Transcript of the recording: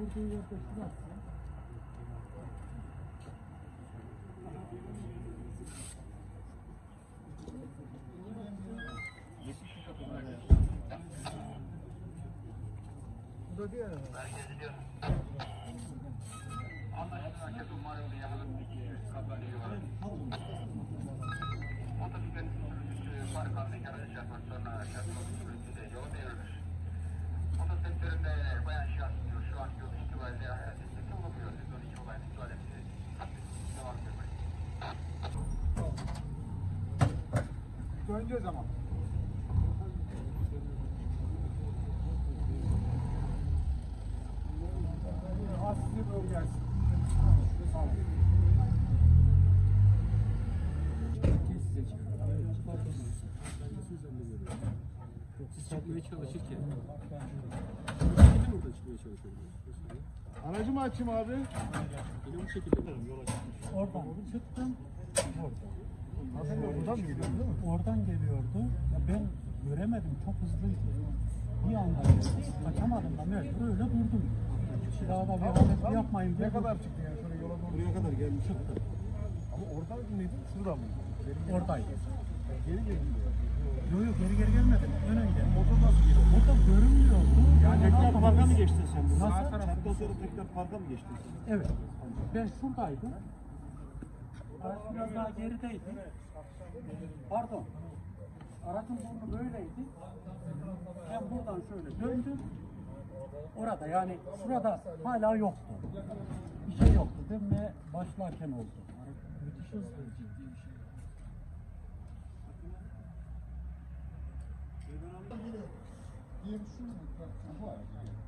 durduğu yerde şurası. Bu da diğer araba. Motosikletin sürücüsü fark altındaki aracı çarpmak sonra şartlı Döneceğiz ama. Hafifçe doğru gelsin. Siz çıkmaya çalışırken. Yine burada çıkmaya çalışıyorsunuz. Aracı mı açayım abi? Yine bu şekilde. Oradan çıktım. Nasıl buradan mı gidiyorsun değil mi? Oradan geliyordu. Ya ben göremedim. Çok hızlıydı. Bir anda geldi. Kaçamadım da mecbur öyle durdum. Daha da bir hareket yapmayın diye Ne kadar çıktı yani şöyle yola doğru? Buraya kadar gelmiş. çıktı. Ama oradan mıydın? Şuradan geri. Oradaydı. Geri geri gidiyor. Yok yok geri geri gelmedim. Ön önce. Motor nasıl geliyor? Burada görünmüyordu. Yani tekrar parka mı geçtin sen? Nasıl? Tekrar parka mı geçtin sen? Evet. Ben şuradaydım. Araç biraz daha gerideydi. Pardon. Aracın burnu böyleydi. Ben buradan şöyle döndüm. Orada yani şurada hala yoktu. Bir şey yoktu. Dönmeye başlarken oldu. Müthiş hızlı ciddi bir şey. Diyelim şu bu aracı.